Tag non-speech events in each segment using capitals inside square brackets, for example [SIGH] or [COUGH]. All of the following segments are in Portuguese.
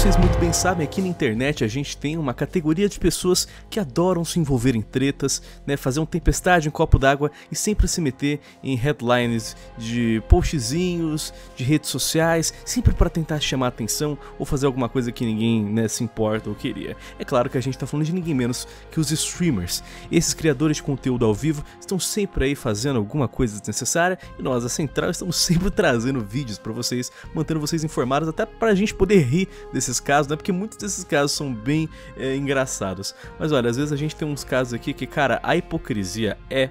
vocês muito bem sabem, aqui na internet a gente tem uma categoria de pessoas que adoram se envolver em tretas, né, fazer um tempestade em copo d'água e sempre se meter em headlines de postzinhos, de redes sociais, sempre para tentar chamar atenção ou fazer alguma coisa que ninguém né, se importa ou queria. É claro que a gente está falando de ninguém menos que os streamers. Esses criadores de conteúdo ao vivo estão sempre aí fazendo alguma coisa desnecessária e nós, a Central, estamos [LAUGHS] sempre trazendo vídeos para vocês, mantendo vocês informados até para a gente poder rir desses casos, né? Porque muitos desses casos são bem é, engraçados. Mas olha, às vezes a gente tem uns casos aqui que, cara, a hipocrisia é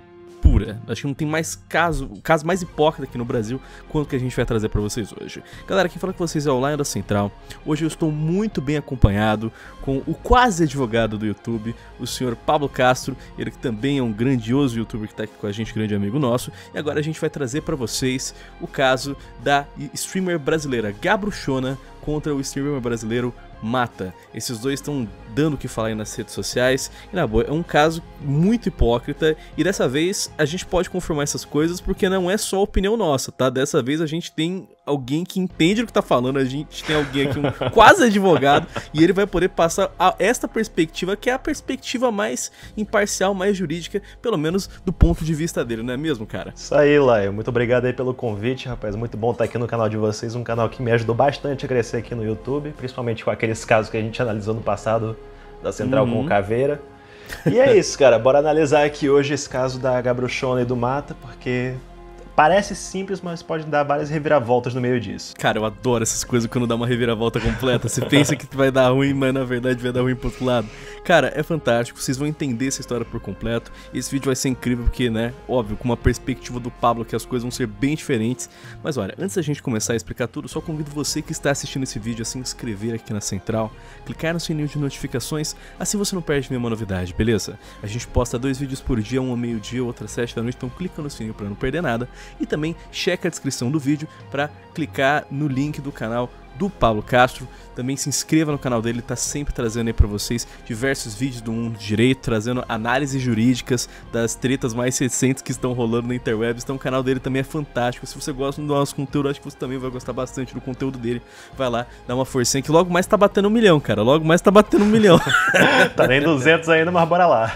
Acho que não tem mais caso, caso mais hipócrita aqui no Brasil quanto que a gente vai trazer para vocês hoje. Galera, quem fala com vocês é o Lion da Central. Hoje eu estou muito bem acompanhado com o quase advogado do YouTube, o senhor Pablo Castro, ele que também é um grandioso youtuber que está aqui com a gente, grande amigo nosso. E agora a gente vai trazer para vocês o caso da streamer brasileira Gabruchona contra o streamer brasileiro Mata. Esses dois estão dando o que falar aí nas redes sociais. E na boa, é um caso muito hipócrita. E dessa vez a gente pode confirmar essas coisas porque não é só opinião nossa, tá? Dessa vez a gente tem alguém que entende o que tá falando, a gente tem alguém aqui, um [LAUGHS] quase advogado, e ele vai poder passar a, esta perspectiva, que é a perspectiva mais imparcial, mais jurídica, pelo menos do ponto de vista dele, não é mesmo, cara? Isso aí, Laio. Muito obrigado aí pelo convite, rapaz. Muito bom estar aqui no canal de vocês, um canal que me ajudou bastante a crescer aqui no YouTube, principalmente com aqueles casos que a gente analisou no passado da Central uhum. com o Caveira. E é isso, cara. Bora analisar aqui hoje esse caso da Gabruchona e do Mata, porque Parece simples, mas pode dar várias reviravoltas no meio disso. Cara, eu adoro essas coisas quando dá uma reviravolta completa. Você pensa que vai dar ruim, mas na verdade vai dar ruim pro outro lado. Cara, é fantástico, vocês vão entender essa história por completo. Esse vídeo vai ser incrível porque, né, óbvio, com uma perspectiva do Pablo que as coisas vão ser bem diferentes. Mas olha, antes da gente começar a explicar tudo, só convido você que está assistindo esse vídeo a se inscrever aqui na Central, clicar no sininho de notificações, assim você não perde nenhuma novidade, beleza? A gente posta dois vídeos por dia, um ao meio-dia, outro às sete da noite, então clica no sininho para não perder nada e também checa a descrição do vídeo para clicar no link do canal do Pablo Castro. Também se inscreva no canal dele, ele está sempre trazendo aí para vocês diversos vídeos do mundo direito, trazendo análises jurídicas das tretas mais recentes que estão rolando na interwebs. Então o canal dele também é fantástico. Se você gosta do nosso conteúdo, acho que você também vai gostar bastante do conteúdo dele. Vai lá, dá uma forcinha que logo mais tá batendo um milhão, cara. Logo mais tá batendo um milhão. [LAUGHS] tá nem 200 ainda, mas bora lá.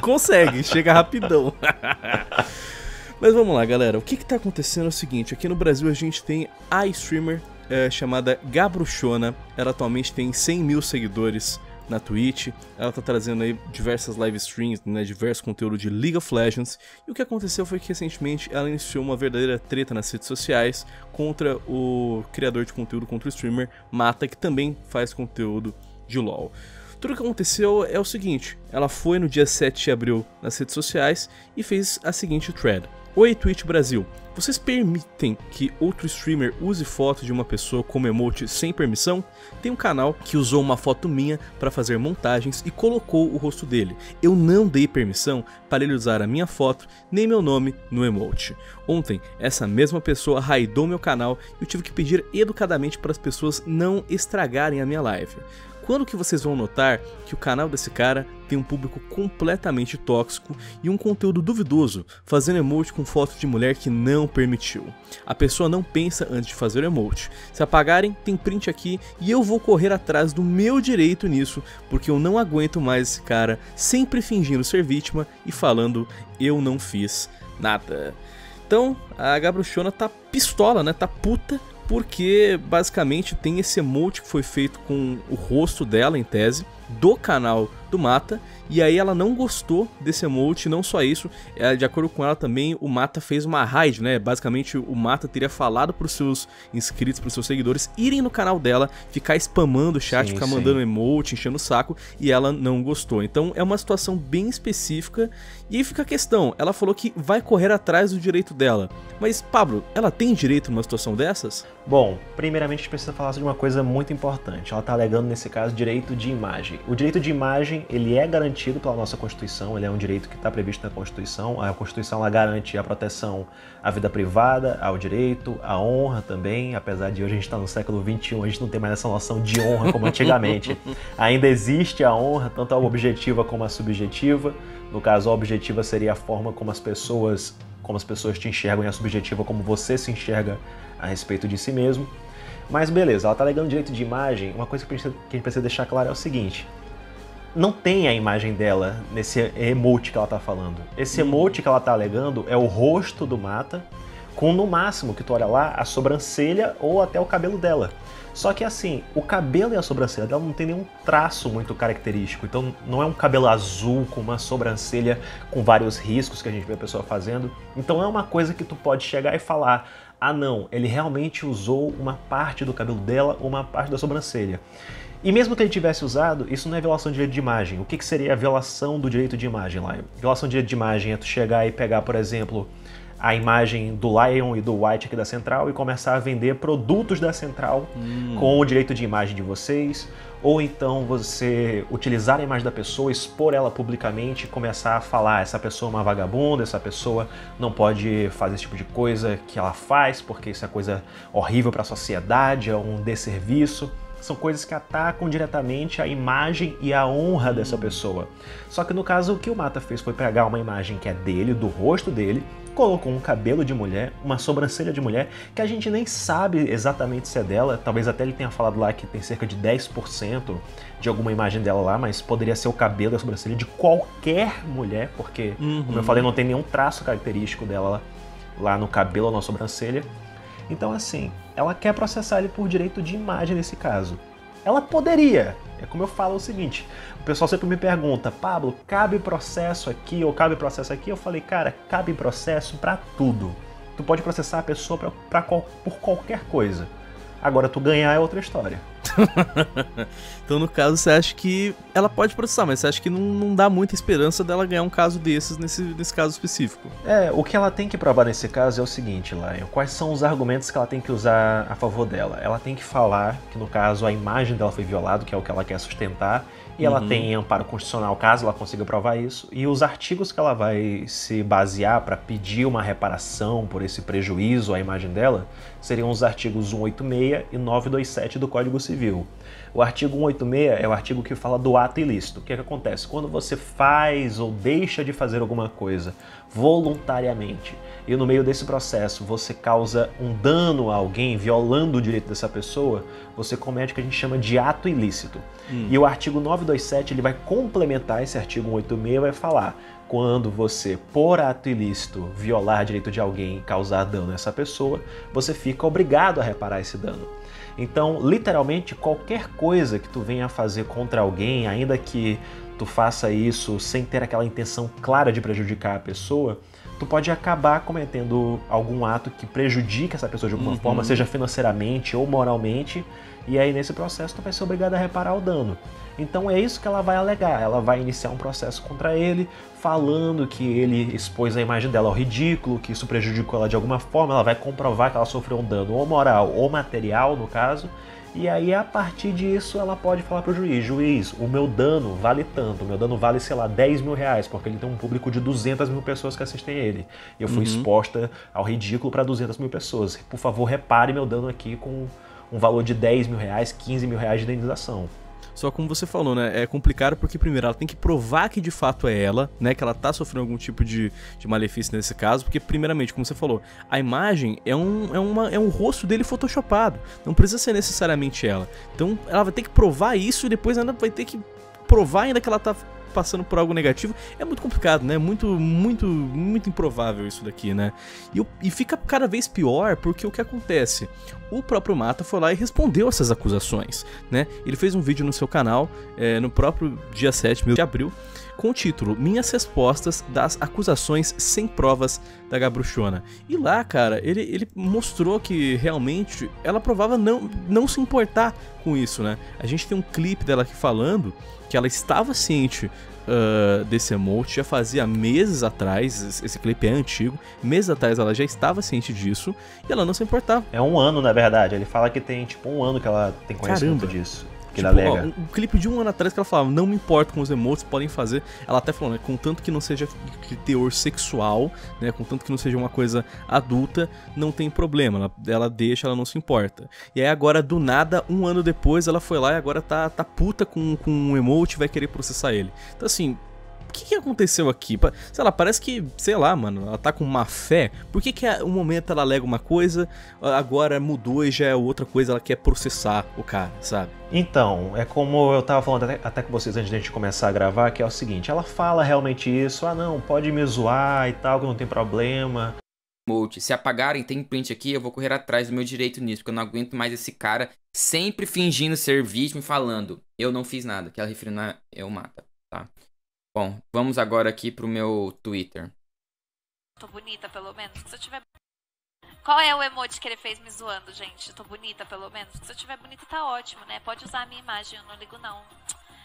Consegue, chega rapidão. [LAUGHS] Mas vamos lá, galera. O que está acontecendo é o seguinte: aqui no Brasil a gente tem a streamer é, chamada Gabruchona. Ela atualmente tem 100 mil seguidores na Twitch. Ela tá trazendo aí diversas live streams, né, diversos conteúdo de League of Legends. E o que aconteceu foi que recentemente ela iniciou uma verdadeira treta nas redes sociais contra o criador de conteúdo, contra o streamer Mata, que também faz conteúdo de LoL. Tudo que aconteceu é o seguinte: ela foi no dia 7 de abril nas redes sociais e fez a seguinte thread. Oi Twitch Brasil, vocês permitem que outro streamer use foto de uma pessoa como emote sem permissão? Tem um canal que usou uma foto minha para fazer montagens e colocou o rosto dele. Eu não dei permissão para ele usar a minha foto nem meu nome no emote. Ontem, essa mesma pessoa raidou meu canal e eu tive que pedir educadamente para as pessoas não estragarem a minha live. Quando que vocês vão notar que o canal desse cara tem um público completamente tóxico e um conteúdo duvidoso, fazendo emote com foto de mulher que não permitiu? A pessoa não pensa antes de fazer o emote. Se apagarem, tem print aqui e eu vou correr atrás do meu direito nisso, porque eu não aguento mais esse cara sempre fingindo ser vítima e falando eu não fiz nada. Então, a Gabruchona tá pistola, né? Tá puta porque basicamente tem esse emote que foi feito com o rosto dela em tese do canal do Mata e aí ela não gostou desse emote, não só isso, é, de acordo com ela também, o Mata fez uma raid, né? Basicamente o Mata teria falado para os seus inscritos, para os seus seguidores irem no canal dela, ficar spamando o chat, sim, ficar sim. mandando emote, enchendo o saco, e ela não gostou. Então é uma situação bem específica. E aí fica a questão, ela falou que vai correr atrás do direito dela. Mas Pablo, ela tem direito numa situação dessas? Bom, primeiramente a gente precisa falar de uma coisa muito importante. Ela está alegando nesse caso direito de imagem. O direito de imagem, ele é garantido pela nossa Constituição, ele é um direito que está previsto na Constituição. A Constituição ela garante a proteção à vida privada, ao direito, à honra também, apesar de hoje a gente estar tá no século XXI, a gente não tem mais essa noção de honra como antigamente. [LAUGHS] Ainda existe a honra, tanto a objetiva como a subjetiva. No caso, a objetiva seria a forma como as pessoas, como as pessoas te enxergam e a subjetiva como você se enxerga a respeito de si mesmo. Mas beleza, ela tá alegando direito de imagem. Uma coisa que a gente precisa deixar claro é o seguinte: não tem a imagem dela nesse emote que ela tá falando. Esse emote que ela tá alegando é o rosto do Mata, com no máximo que tu olha lá a sobrancelha ou até o cabelo dela. Só que assim, o cabelo e a sobrancelha dela não tem nenhum traço muito característico. Então não é um cabelo azul com uma sobrancelha com vários riscos que a gente vê a pessoa fazendo. Então é uma coisa que tu pode chegar e falar: ah não, ele realmente usou uma parte do cabelo dela ou uma parte da sobrancelha. E mesmo que ele tivesse usado, isso não é violação de direito de imagem. O que, que seria a violação do direito de imagem lá? Violação de direito de imagem é tu chegar e pegar, por exemplo, a imagem do Lion e do White aqui da Central e começar a vender produtos da Central hum. com o direito de imagem de vocês, ou então você utilizar a imagem da pessoa, expor ela publicamente, começar a falar essa pessoa é uma vagabunda, essa pessoa não pode fazer esse tipo de coisa que ela faz porque isso é coisa horrível para a sociedade, é um desserviço são coisas que atacam diretamente a imagem e a honra dessa pessoa. Só que no caso, o que o Mata fez foi pegar uma imagem que é dele, do rosto dele, colocou um cabelo de mulher, uma sobrancelha de mulher, que a gente nem sabe exatamente se é dela, talvez até ele tenha falado lá que tem cerca de 10% de alguma imagem dela lá, mas poderia ser o cabelo e a sobrancelha de qualquer mulher, porque, uhum. como eu falei, não tem nenhum traço característico dela lá no cabelo ou na sobrancelha. Então, assim, ela quer processar ele por direito de imagem nesse caso. Ela poderia. É como eu falo o seguinte: o pessoal sempre me pergunta, Pablo, cabe processo aqui ou cabe processo aqui? Eu falei, cara, cabe processo para tudo. Tu pode processar a pessoa pra, pra, por qualquer coisa. Agora, tu ganhar é outra história. [LAUGHS] então, no caso, você acha que ela pode processar, mas você acha que não, não dá muita esperança dela ganhar um caso desses nesse, nesse caso específico? É, o que ela tem que provar nesse caso é o seguinte, Lion. Quais são os argumentos que ela tem que usar a favor dela? Ela tem que falar que, no caso, a imagem dela foi violada, que é o que ela quer sustentar, e ela uhum. tem amparo constitucional caso ela consiga provar isso. E os artigos que ela vai se basear para pedir uma reparação por esse prejuízo à imagem dela seriam os artigos 186 e 927 do Código Civil. O artigo 186 é o artigo que fala do ato ilícito. O que, é que acontece? Quando você faz ou deixa de fazer alguma coisa voluntariamente e no meio desse processo você causa um dano a alguém, violando o direito dessa pessoa, você comete o que a gente chama de ato ilícito. Hum. E o artigo 927 ele vai complementar esse artigo 186 e vai falar quando você, por ato ilícito, violar direito de alguém e causar dano a essa pessoa, você fica obrigado a reparar esse dano. Então, literalmente, qualquer coisa que tu venha fazer contra alguém, ainda que tu faça isso sem ter aquela intenção clara de prejudicar a pessoa, tu pode acabar cometendo algum ato que prejudique essa pessoa de alguma uhum. forma, seja financeiramente ou moralmente, e aí nesse processo tu vai ser obrigado a reparar o dano. Então é isso que ela vai alegar. Ela vai iniciar um processo contra ele, falando que ele expôs a imagem dela ao ridículo, que isso prejudicou ela de alguma forma. Ela vai comprovar que ela sofreu um dano ou moral ou material, no caso. E aí, a partir disso, ela pode falar para o juiz: juiz, o meu dano vale tanto, o meu dano vale, sei lá, 10 mil reais, porque ele tem um público de 200 mil pessoas que assistem ele. Eu fui uhum. exposta ao ridículo para 200 mil pessoas. Por favor, repare meu dano aqui com um valor de 10 mil reais, 15 mil reais de indenização. Só como você falou, né? É complicado porque, primeiro, ela tem que provar que de fato é ela, né? Que ela tá sofrendo algum tipo de, de malefício nesse caso. Porque, primeiramente, como você falou, a imagem é um, é, uma, é um rosto dele photoshopado. Não precisa ser necessariamente ela. Então, ela vai ter que provar isso e depois ainda vai ter que provar ainda que ela tá passando por algo negativo, é muito complicado, né? Muito, muito, muito improvável isso daqui, né? E, e fica cada vez pior porque o que acontece? O próprio Mata foi lá e respondeu essas acusações, né? Ele fez um vídeo no seu canal é, no próprio dia 7 de abril com o título Minhas Respostas das Acusações Sem Provas da Gabruchona. E lá, cara, ele, ele mostrou que realmente ela provava não, não se importar com isso, né? A gente tem um clipe dela aqui falando que ela estava ciente uh, desse emote já fazia meses atrás, esse clipe é antigo, meses atrás ela já estava ciente disso e ela não se importava. É um ano, na verdade. Ele fala que tem tipo um ano que ela tem conhecimento Caramba. disso que tipo, ó, um, um, clipe de um ano atrás que ela falava, não me importa com os emotes, podem fazer. Ela até falou, né? Contanto que não seja de teor sexual, né? Contanto que não seja uma coisa adulta, não tem problema. Ela, ela deixa, ela não se importa. E aí agora, do nada, um ano depois, ela foi lá e agora tá, tá puta com, com um emote e vai querer processar ele. Então assim, que, que aconteceu aqui? Sei lá, parece que, sei lá, mano, ela tá com má fé. Por que que um momento ela alega uma coisa, agora mudou e já é outra coisa, ela quer processar o cara, sabe? Então, é como eu tava falando até, até com vocês antes de a gente começar a gravar, que é o seguinte, ela fala realmente isso, ah não, pode me zoar e tal, que não tem problema. Multi, se apagarem, tem print aqui, eu vou correr atrás do meu direito nisso, porque eu não aguento mais esse cara sempre fingindo ser vítima e falando, eu não fiz nada, que ela referindo a eu mata, tá? Bom, vamos agora aqui pro meu Twitter. Tô bonita, pelo menos. Se eu tiver. Qual é o emoji que ele fez me zoando, gente? Tô bonita, pelo menos. Se eu tiver bonita, tá ótimo, né? Pode usar a minha imagem, eu não ligo, não.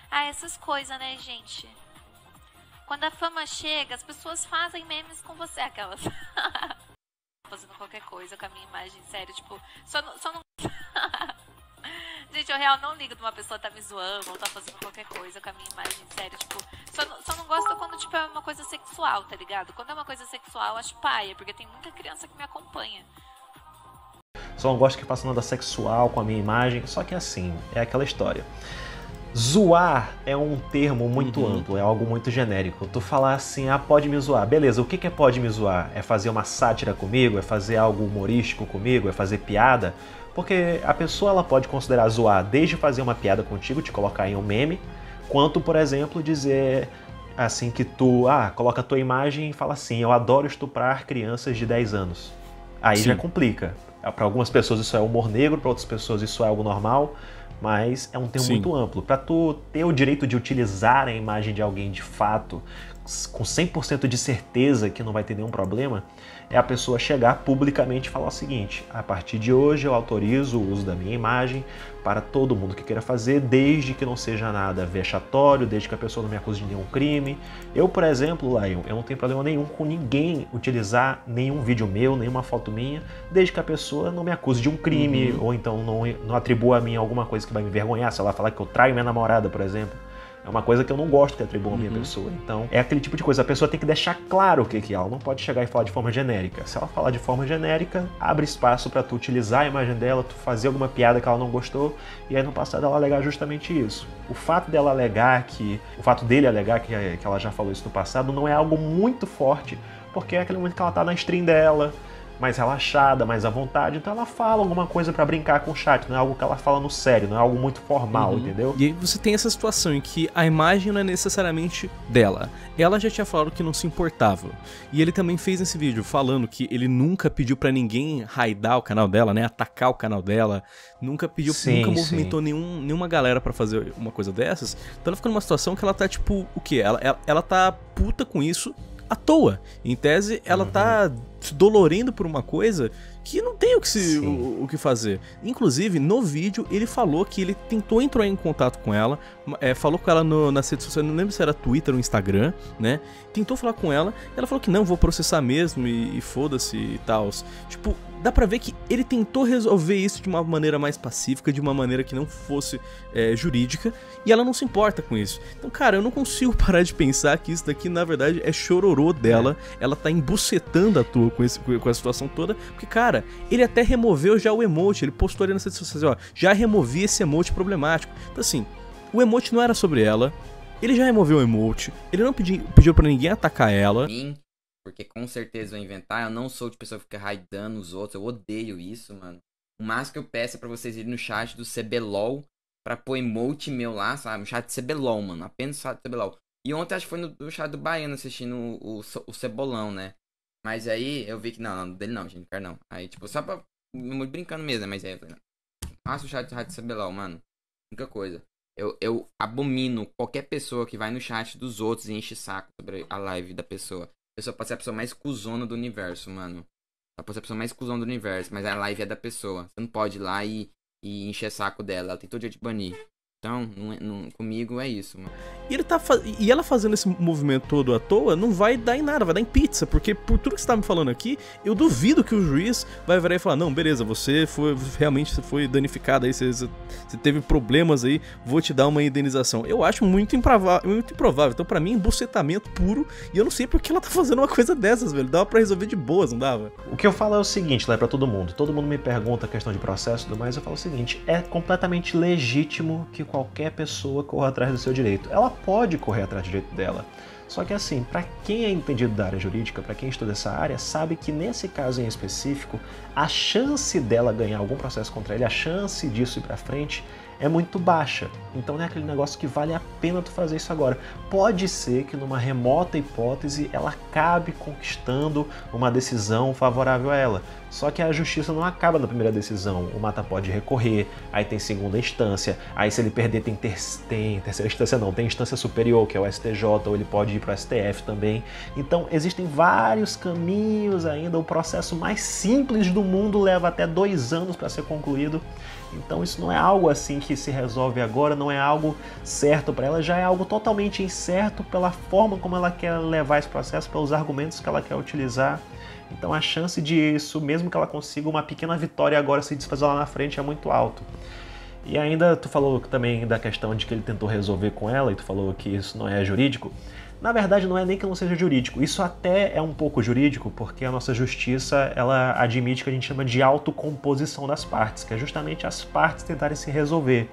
Ah, essas coisas, né, gente? Quando a fama chega, as pessoas fazem memes com você, aquelas. [LAUGHS] Fazendo qualquer coisa com a minha imagem, sério, tipo, só. Só não... Gente, eu real não ligo de uma pessoa tá me zoando ou tá fazendo qualquer coisa com a minha imagem, sério. Tipo, só, só não gosto quando, tipo, é uma coisa sexual, tá ligado? Quando é uma coisa sexual, eu acho paia, porque tem muita criança que me acompanha. Só não gosto que faça nada sexual com a minha imagem, só que assim, é aquela história. Zoar é um termo muito uhum. amplo, é algo muito genérico. Tu falar assim, ah, pode me zoar. Beleza, o que é pode me zoar? É fazer uma sátira comigo? É fazer algo humorístico comigo? É fazer piada? Porque a pessoa ela pode considerar zoar desde fazer uma piada contigo, te colocar em um meme, quanto, por exemplo, dizer assim que tu, ah, coloca a tua imagem e fala assim, eu adoro estuprar crianças de 10 anos. Aí Sim. já complica. Para algumas pessoas isso é humor negro, para outras pessoas isso é algo normal, mas é um termo Sim. muito amplo. Para tu ter o direito de utilizar a imagem de alguém de fato, com 100% de certeza que não vai ter nenhum problema, é a pessoa chegar publicamente e falar o seguinte: a partir de hoje eu autorizo o uso da minha imagem para todo mundo que queira fazer, desde que não seja nada vexatório, desde que a pessoa não me acuse de nenhum crime. Eu, por exemplo, Lion, eu não tenho problema nenhum com ninguém utilizar nenhum vídeo meu, nenhuma foto minha, desde que a pessoa não me acuse de um crime, uhum. ou então não, não atribua a mim alguma coisa que vai me envergonhar, se ela falar que eu traio minha namorada, por exemplo. É uma coisa que eu não gosto que atribuam uhum. a minha uhum. pessoa. Então, é aquele tipo de coisa. A pessoa tem que deixar claro o que, que é. Ela não pode chegar e falar de forma genérica. Se ela falar de forma genérica, abre espaço para tu utilizar a imagem dela, tu fazer alguma piada que ela não gostou, e aí no passado ela alegar justamente isso. O fato dela alegar que. O fato dele alegar que, que ela já falou isso no passado não é algo muito forte, porque é aquele momento que ela tá na stream dela mais relaxada, mais à vontade, então ela fala alguma coisa para brincar com o chat, não é algo que ela fala no sério, não é algo muito formal, uhum. entendeu? E aí você tem essa situação em que a imagem não é necessariamente dela. Ela já tinha falado que não se importava. E ele também fez esse vídeo falando que ele nunca pediu para ninguém raidar o canal dela, né, atacar o canal dela, nunca pediu, sim, nunca movimentou nenhum, nenhuma galera para fazer uma coisa dessas. Então ela fica numa situação que ela tá tipo, o quê? Ela, ela, ela tá puta com isso à toa. Em tese, ela uhum. tá se dolorindo por uma coisa que não tem o que, se, o, o, que fazer. Inclusive, no vídeo, ele falou que ele tentou entrar em contato com ela, é, falou com ela no, nas redes sociais, não lembro se era Twitter ou Instagram, né? Tentou falar com ela, ela falou que não, vou processar mesmo e, e foda-se e tal. Tipo, dá pra ver que ele tentou resolver isso de uma maneira mais pacífica, de uma maneira que não fosse é, jurídica, e ela não se importa com isso. Então, cara, eu não consigo [LAUGHS] parar de pensar que isso daqui, na verdade, é chororô dela. É. Ela tá embucetando a tua com, esse, com a situação toda, porque, cara, ele até removeu já o emote, ele postou ali nas redes sociais, ó, já removi esse emote problemático. Então, assim, o emote não era sobre ela, ele já removeu o emote, ele não pedi, pediu para ninguém atacar ela. Porque com certeza vão inventar. Eu não sou de pessoa que fica raidando os outros. Eu odeio isso, mano. O máximo que eu peço é pra vocês irem no chat do CBLOL pra pôr emote meu lá, sabe? No chat do CBLOL, mano. Apenas chat do CBLOL. E ontem acho que foi no, no chat do Baiano assistindo o, o, o, Cebolão, né? Mas aí eu vi que não, não dele não, gente, não quero não. Aí, tipo, só pra. Muito brincando mesmo, né? Mas aí eu falei, o chat do Rádio CBLOL, mano. Única coisa. Eu, eu abomino qualquer pessoa que vai no chat dos outros e enche saco sobre a live da pessoa pessoa pode ser a pessoa mais cuzona do universo, mano. Ser a pessoa mais cuzona do universo, mas a live é da pessoa. Você não pode ir lá e, e encher saco dela. Ela tem todo dia de banir. Então, não, é, não, comigo é isso, mano. E, ele tá e ela fazendo esse movimento todo à toa não vai dar em nada, vai dar em pizza, porque por tudo que você tá me falando aqui, eu duvido que o juiz vai virar e falar: não, beleza, você foi realmente você foi danificado aí, você, você teve problemas aí, vou te dar uma indenização. Eu acho muito improvável, muito improvável. Então, para mim, embucetamento puro, e eu não sei por que ela tá fazendo uma coisa dessas, velho. Dava pra resolver de boas, não dava? O que eu falo é o seguinte, lá é pra todo mundo. Todo mundo me pergunta a questão de processo e tudo mais, eu falo o seguinte: é completamente legítimo que qualquer pessoa corra atrás do seu direito. Ela pode correr atrás do direito dela. Só que assim, para quem é entendido da área jurídica, para quem estuda essa área, sabe que nesse caso em específico, a chance dela ganhar algum processo contra ele, a chance disso ir para frente é muito baixa. Então não é aquele negócio que vale a pena tu fazer isso agora. Pode ser que numa remota hipótese ela acabe conquistando uma decisão favorável a ela. Só que a justiça não acaba na primeira decisão. O mata pode recorrer, aí tem segunda instância, aí se ele perder tem, ter tem terceira instância não, tem instância superior, que é o STJ, ou ele pode ir para o STF também. Então existem vários caminhos ainda. O processo mais simples do mundo leva até dois anos para ser concluído. Então isso não é algo assim que se resolve agora, não é algo certo para ela, já é algo totalmente incerto pela forma como ela quer levar esse processo, pelos argumentos que ela quer utilizar. Então a chance de isso, mesmo que ela consiga uma pequena vitória agora se desfazer lá na frente, é muito alto. E ainda tu falou também da questão de que ele tentou resolver com ela e tu falou que isso não é jurídico. Na verdade, não é nem que não seja jurídico. Isso até é um pouco jurídico, porque a nossa justiça ela admite que a gente chama de autocomposição das partes, que é justamente as partes tentarem se resolver.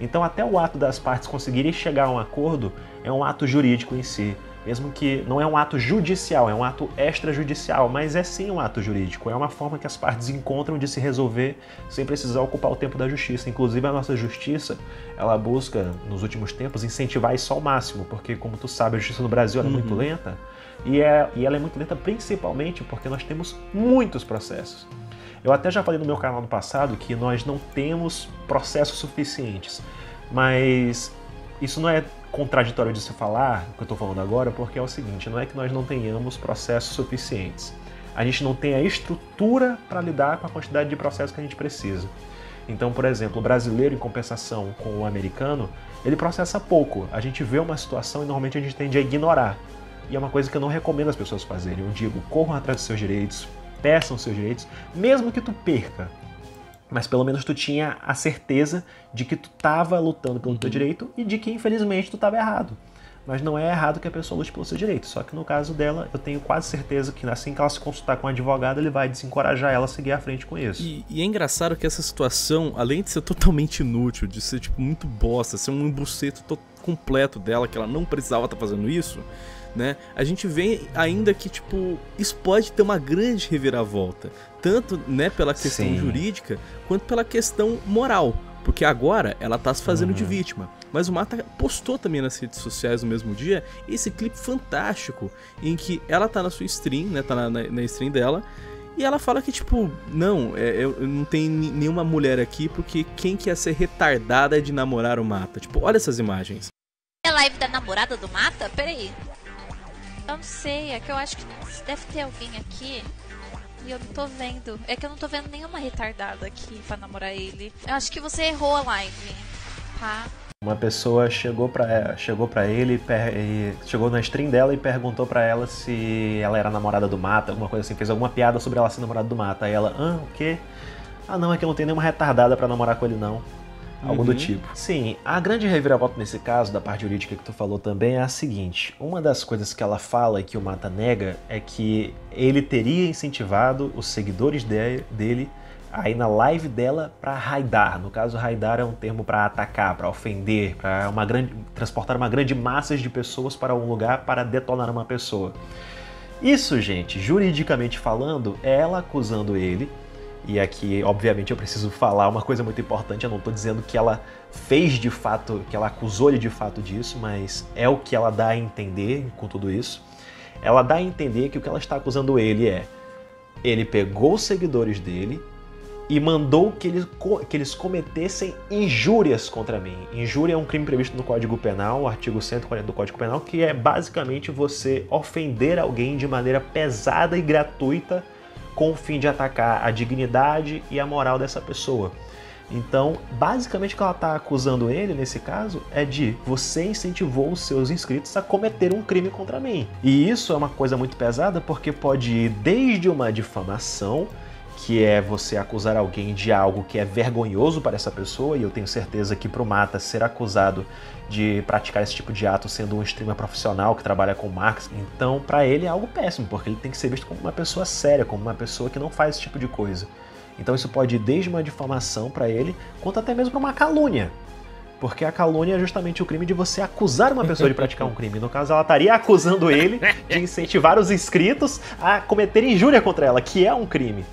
Então, até o ato das partes conseguirem chegar a um acordo é um ato jurídico em si mesmo que não é um ato judicial, é um ato extrajudicial, mas é sim um ato jurídico, é uma forma que as partes encontram de se resolver sem precisar ocupar o tempo da justiça. Inclusive a nossa justiça, ela busca nos últimos tempos incentivar isso ao máximo, porque como tu sabe, a justiça no Brasil é uhum. muito lenta e, é, e ela é muito lenta principalmente porque nós temos muitos processos. Eu até já falei no meu canal no passado que nós não temos processos suficientes, mas isso não é contraditório de se falar, o que eu estou falando agora, porque é o seguinte: não é que nós não tenhamos processos suficientes. A gente não tem a estrutura para lidar com a quantidade de processos que a gente precisa. Então, por exemplo, o brasileiro, em compensação com o americano, ele processa pouco. A gente vê uma situação e normalmente a gente tende a ignorar. E é uma coisa que eu não recomendo as pessoas fazerem. Eu digo, corram atrás dos seus direitos, peçam seus direitos, mesmo que tu perca mas pelo menos tu tinha a certeza de que tu estava lutando pelo teu uhum. direito e de que infelizmente tu estava errado. Mas não é errado que a pessoa lute pelo seu direito. Só que no caso dela, eu tenho quase certeza que assim que ela se consultar com um advogado, ele vai desencorajar ela a seguir à frente com isso. E, e, é engraçado que essa situação, além de ser totalmente inútil, de ser tipo muito bosta, ser um embuceto completo dela, que ela não precisava estar tá fazendo isso, né? A gente vê ainda que, tipo, isso pode ter uma grande reviravolta. Tanto, né, pela questão Sim. jurídica, quanto pela questão moral. Porque agora ela tá se fazendo uhum. de vítima. Mas o Mata postou também nas redes sociais no mesmo dia esse clipe fantástico em que ela tá na sua stream, né? Tá na, na, na stream dela. E ela fala que, tipo, não, é, eu, não tem nenhuma mulher aqui porque quem quer ser retardada é de namorar o Mata. Tipo, olha essas imagens. É live da namorada do Mata? Peraí. Eu não sei, é que eu acho que deve ter alguém aqui e eu não tô vendo. É que eu não tô vendo nenhuma retardada aqui pra namorar ele. Eu acho que você errou a live, tá? Uma pessoa chegou pra, chegou pra ele e chegou na stream dela e perguntou pra ela se ela era namorada do Mata, alguma coisa assim, fez alguma piada sobre ela ser namorada do Mata. Aí ela, ah, o quê? Ah não, é que eu não tenho nenhuma retardada pra namorar com ele não. Algo uhum. do tipo. Sim, a grande reviravolta nesse caso, da parte jurídica que tu falou também, é a seguinte: uma das coisas que ela fala e que o Mata nega é que ele teria incentivado os seguidores de, dele a ir na live dela para raidar. No caso, raidar é um termo para atacar, para ofender, para uma grande transportar uma grande massa de pessoas para um lugar para detonar uma pessoa. Isso, gente, juridicamente falando, é ela acusando ele e aqui, obviamente, eu preciso falar uma coisa muito importante. Eu não estou dizendo que ela fez de fato, que ela acusou ele de fato disso, mas é o que ela dá a entender com tudo isso. Ela dá a entender que o que ela está acusando ele é: ele pegou os seguidores dele e mandou que eles, que eles cometessem injúrias contra mim. Injúria é um crime previsto no Código Penal, o artigo 140 do Código Penal, que é basicamente você ofender alguém de maneira pesada e gratuita com o fim de atacar a dignidade e a moral dessa pessoa. Então, basicamente o que ela está acusando ele nesse caso é de você incentivou os seus inscritos a cometer um crime contra mim. E isso é uma coisa muito pesada porque pode ir desde uma difamação que é você acusar alguém de algo que é vergonhoso para essa pessoa, e eu tenho certeza que para o Mata ser acusado de praticar esse tipo de ato sendo um streamer profissional que trabalha com marketing, então para ele é algo péssimo, porque ele tem que ser visto como uma pessoa séria, como uma pessoa que não faz esse tipo de coisa. Então isso pode ir desde uma difamação para ele, quanto até mesmo para uma calúnia. Porque a calúnia é justamente o crime de você acusar uma pessoa de praticar um crime. No caso, ela estaria acusando ele de incentivar os inscritos a cometer injúria contra ela, que é um crime.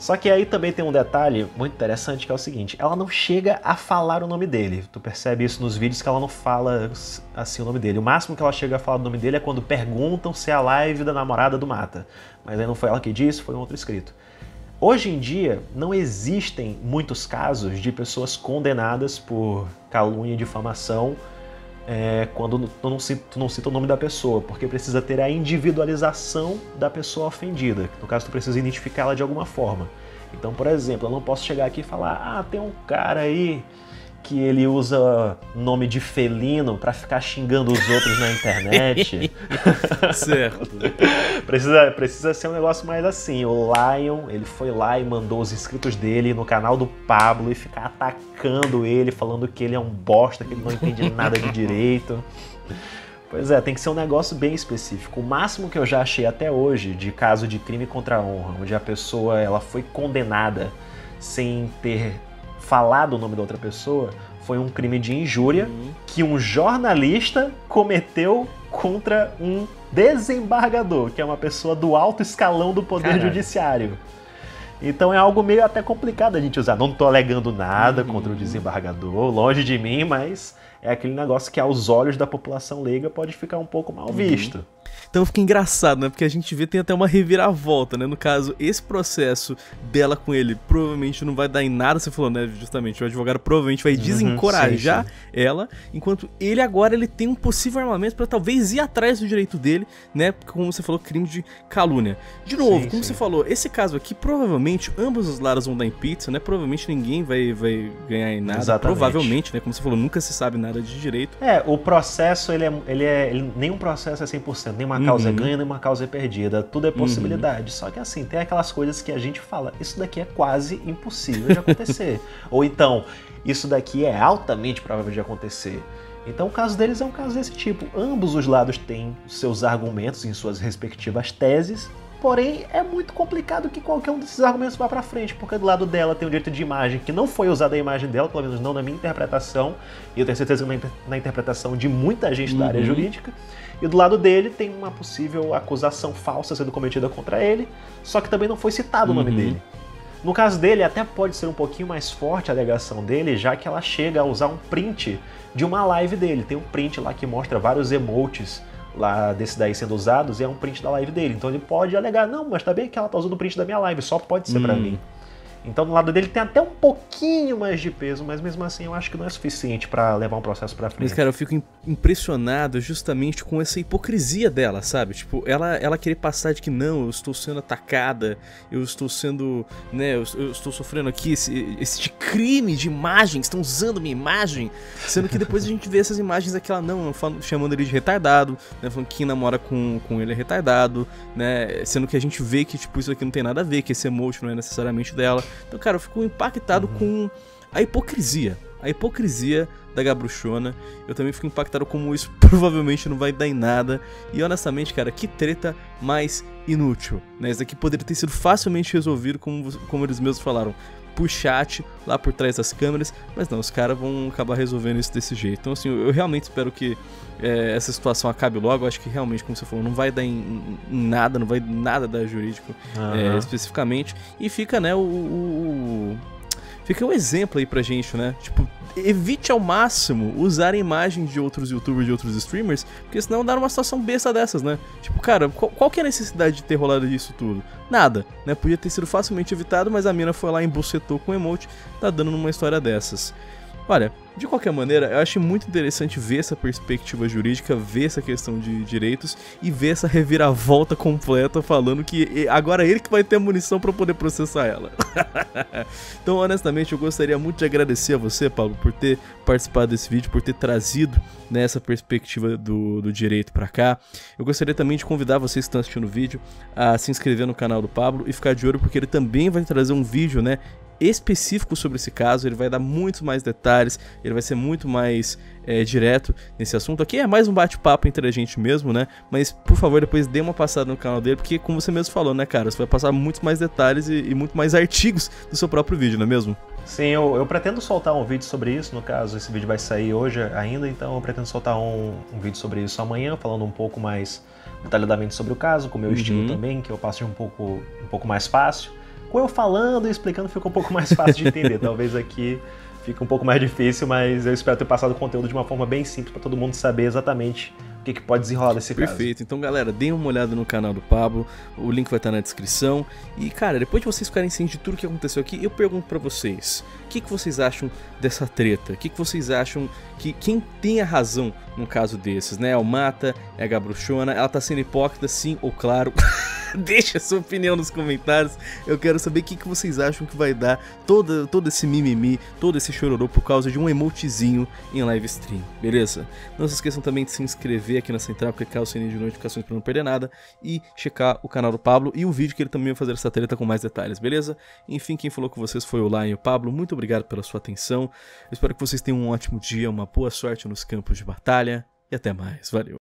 Só que aí também tem um detalhe muito interessante que é o seguinte: ela não chega a falar o nome dele. Tu percebe isso nos vídeos que ela não fala assim o nome dele. O máximo que ela chega a falar o nome dele é quando perguntam se é a live da namorada do Mata. Mas aí não foi ela que disse, foi um outro inscrito. Hoje em dia, não existem muitos casos de pessoas condenadas por calúnia e difamação é, quando tu não, cita, tu não cita o nome da pessoa, porque precisa ter a individualização da pessoa ofendida. No caso, tu precisa identificá-la de alguma forma. Então, por exemplo, eu não posso chegar aqui e falar: ah, tem um cara aí que ele usa nome de felino para ficar xingando os outros na internet. [LAUGHS] certo. precisa, precisa ser um negócio mais assim. O Lion, ele foi lá e mandou os inscritos dele no canal do Pablo e ficar atacando ele, falando que ele é um bosta, que ele não entende nada de direito. Pois é, tem que ser um negócio bem específico. O máximo que eu já achei até hoje de caso de crime contra a honra, onde a pessoa ela foi condenada sem ter falado o nome da outra pessoa, foi um crime de injúria uhum. que um jornalista cometeu contra um desembargador, que é uma pessoa do alto escalão do Poder Caralho. Judiciário. Então é algo meio até complicado a gente usar. Não estou alegando nada uhum. contra o desembargador, longe de mim, mas é aquele negócio que aos olhos da população leiga pode ficar um pouco mal uhum. visto. Então fica engraçado, né? Porque a gente vê tem até uma reviravolta, né? No caso, esse processo dela com ele provavelmente não vai dar em nada, você falou, né? Justamente, o advogado provavelmente vai uhum, desencorajar sim, sim. ela, enquanto ele agora ele tem um possível armamento para talvez ir atrás do direito dele, né? Como você falou, crime de calúnia. De novo, sim, como você falou, esse caso aqui, provavelmente ambos os lados vão dar em pizza, né? Provavelmente ninguém vai, vai ganhar em nada. Exatamente. Provavelmente, né? Como você falou, nunca se sabe nada de direito. É, o processo, ele é. Ele é ele, nenhum processo é 100%, nenhuma uma causa uhum. ganha nem uma causa é perdida. Tudo é possibilidade. Uhum. Só que assim, tem aquelas coisas que a gente fala, isso daqui é quase impossível de acontecer. [LAUGHS] Ou então, isso daqui é altamente provável de acontecer. Então o caso deles é um caso desse tipo. Ambos os lados têm seus argumentos em suas respectivas teses, porém é muito complicado que qualquer um desses argumentos vá para frente, porque do lado dela tem o direito de imagem que não foi usada a imagem dela, pelo menos não na minha interpretação, e eu tenho certeza que na, interpretação de muita gente uhum. da área uhum. jurídica. E do lado dele tem uma possível acusação falsa sendo cometida contra ele, só que também não foi citado o nome uhum. dele. No caso dele, até pode ser um pouquinho mais forte a alegação dele, já que ela chega a usar um print de uma live dele. Tem um print lá que mostra vários emotes lá desse daí sendo usados e é um print da live dele. Então ele pode alegar, não, mas tá bem que ela tá usando o print da minha live, só pode ser hum. para mim. Então, do lado dele tem até um pouquinho mais de peso, mas mesmo assim eu acho que não é suficiente para levar um processo para frente. Mas, cara, eu fico impressionado justamente com essa hipocrisia dela, sabe? Tipo, ela, ela querer passar de que não, eu estou sendo atacada, eu estou sendo, né, eu, eu estou sofrendo aqui esse, esse crime de imagem, estão usando minha imagem, sendo que depois a gente vê essas imagens aqui, ela não, chamando ele de retardado, né, falando que quem namora com, com ele é retardado, né, sendo que a gente vê que, tipo, isso aqui não tem nada a ver, que esse emotion não é necessariamente dela. Então, cara, eu fico impactado uhum. com a hipocrisia. A hipocrisia da Gabruchona. Eu também fico impactado como isso [LAUGHS] provavelmente não vai dar em nada. E honestamente, cara, que treta mais inútil. Né? Isso daqui poderia ter sido facilmente resolvido, como, como eles mesmos falaram por chat lá por trás das câmeras, mas não, os caras vão acabar resolvendo isso desse jeito. Então, assim, eu realmente espero que é, essa situação acabe logo. Eu acho que realmente, como você falou, não vai dar em, em nada, não vai nada dar jurídico uhum. é, especificamente. E fica, né, o, o, Fica um exemplo aí pra gente, né? Tipo, evite ao máximo usar imagens de outros youtubers, de outros streamers, porque senão dá uma situação besta dessas, né? Tipo, cara, qual, qual que é a necessidade de ter rolado isso tudo? Nada, né? Podia ter sido facilmente evitado, mas a mina foi lá e embucetou com o emote, tá dando numa história dessas. Olha, de qualquer maneira, eu acho muito interessante ver essa perspectiva jurídica, ver essa questão de direitos e ver essa reviravolta completa falando que agora é ele que vai ter munição para poder processar ela. [LAUGHS] então, honestamente, eu gostaria muito de agradecer a você, Paulo, por ter participado desse vídeo, por ter trazido nessa né, perspectiva do, do direito para cá. Eu gostaria também de convidar vocês que estão assistindo o vídeo a se inscrever no canal do Pablo e ficar de olho porque ele também vai trazer um vídeo, né, específico sobre esse caso, ele vai dar muito mais detalhes, ele vai ser muito mais é, direto nesse assunto. Aqui é mais um bate-papo entre a gente mesmo, né? Mas por favor, depois dê uma passada no canal dele, porque como você mesmo falou, né, cara? Você vai passar muito mais detalhes e, e muito mais artigos do seu próprio vídeo, não é mesmo? Sim, eu, eu, pretendo soltar um vídeo sobre isso, no caso, esse vídeo vai sair hoje ainda, então eu pretendo soltar um, um vídeo sobre isso amanhã, falando um pouco mais detalhadamente sobre o caso, com o meu uhum. estilo também, que eu passo um pouco, um pouco mais fácil. Com eu falando e explicando fica um pouco mais fácil de entender. [LAUGHS] Talvez aqui fica um pouco mais difícil, mas eu espero ter passado o conteúdo de uma forma bem simples para todo mundo saber exatamente o que, que pode desenrolar desse Perfeito. caso. Perfeito. Então, galera, deem uma olhada no canal do Pablo. O link vai estar na descrição. E, cara, depois de vocês ficarem cientes de tudo que aconteceu aqui, eu pergunto para vocês: que, que vocês acham dessa treta? O que, que vocês acham que quem tem a razão num caso desses, né? É o Mata, é a Gabruchona. Ela tá sendo hipócrita, sim ou claro? [LAUGHS] Deixa a sua opinião nos comentários. Eu quero saber o que, que vocês acham que vai dar todo, todo esse mimimi, todo esse chororô por causa de um emotezinho em live stream, beleza? Não se esqueçam também de se inscrever aqui na central, clicar o sininho de notificações para não perder nada e checar o canal do Pablo e o vídeo que ele também vai fazer essa treta com mais detalhes, beleza? Enfim, quem falou com vocês foi o Lion e o Pablo. Muito obrigado pela sua atenção. Eu espero que vocês tenham um ótimo dia, uma boa sorte nos campos de batalha e até mais. Valeu!